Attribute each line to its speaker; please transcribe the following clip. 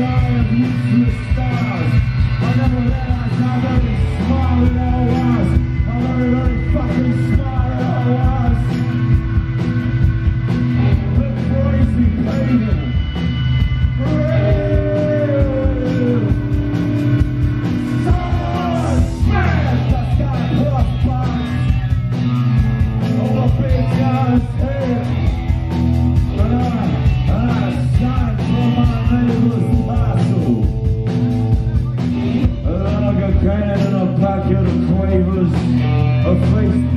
Speaker 1: star of useless stars. Christ.